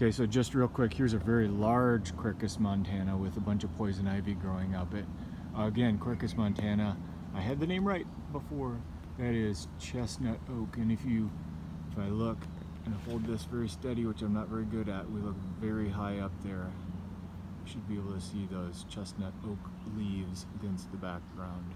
Okay, so just real quick, here's a very large Quercus montana with a bunch of poison ivy growing up it. Again, Quercus montana, I had the name right before. That is chestnut oak, and if you, if I look and hold this very steady, which I'm not very good at, we look very high up there. You should be able to see those chestnut oak leaves against the background.